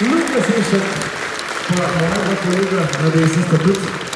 Lucas Richard, por favor, a colega, a